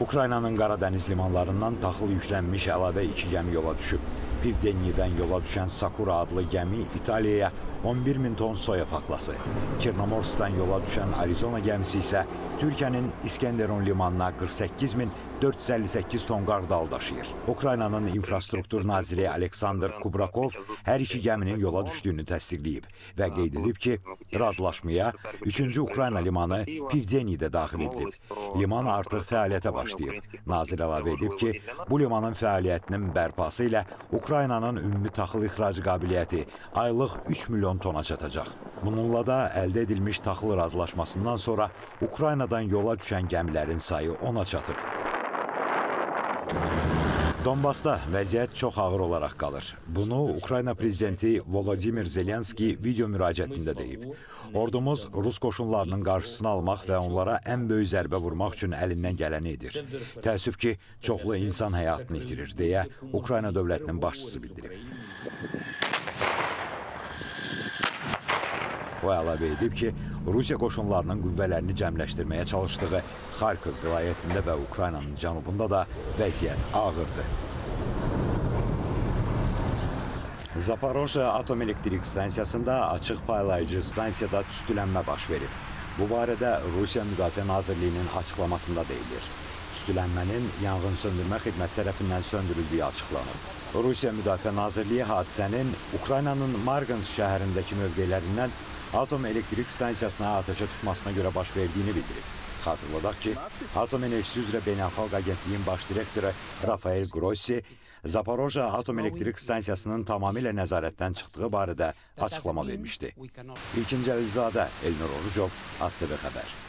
Ukraynanın Qaradəniz limanlarından taxıl yüklənmiş əlavə iki gəmi yola düşüb. Pivdenidən yola düşən Sakura adlı gəmi İtaliyaya 11 min ton soya paxlası, Çernomorskdan yola düşən Arizona gəmisi isə Türkiyənin İskenderun limanına 48 min 458 ton qardal daşıyır. Ukraynanın infrastruktur naziri Aleksandr Kubrakov hər iki gəminin yola düşdüyünü təsdiqləyib və qeyd edib ki, razılaşmaya 3-cü Ukrayna limanı Pivdeni də daxil edilib. Liman artıq fəaliyyətə başlayıb. Nazir əlavə edib ki, bu limanın fəaliyyətinin bərpası ilə Ukraynanın ümumi taxıl ixracı qabiliyyəti aylıq 3 milyon tona çatacaq. Bununla da əldə edilmiş taxıl razılaşmasından sonra Ukraynadan yola düşən gəmilərin sayı 10-a çatıb. Donbasda vəziyyət çox ağır olaraq qalır. Bunu Ukrayna prezidenti Volodimir Zelenski video müraciətində deyib. Ordumuz Rus qoşunlarının qarşısını almaq və onlara ən böyük zərbə vurmaq üçün əlindən gələni edir. Təəssüf ki, çoxlu insan həyatını itirir, deyə Ukrayna dövlətinin başçısı bildirib. O əlavə edib ki, Rusiya qoşunlarının qüvvələrini cəmləşdirməyə çalışdığı Xarkov vilayətində və Ukraynanın cənubunda da vəziyyət ağırdır. Zaporojye Atom Elektrik Stansiyasında açıq paylayıcı stansiyada tüstülənmə baş verib. Bu barədə Rusiya Müdafiə Nazirliyinin açıqlamasında deyilir. Tüstülənmənin yanğın söndürmə xidməti tərəfindən söndürüldüyü açıqlanıb. Rusiya Müdafiə Nazirliyi hadisənin Ukraynanın Margansk şəhərindəki mövqelərindən atom elektrik stansiyasına atəşə tutmasına görə baş verdiyini bildirib. Xatırladaq ki, Atom Enerjisi üzrə Beynəlxalq Agentliyin baş direktoru Rafael Grossi Zaporojye Atom Elektrik Stansiyasının tamamilə nəzarətdən çıxdığı barədə açıqlama vermişdi. İlkin Cəlilzadə, Elnur Orucov, ASTV Xəbər.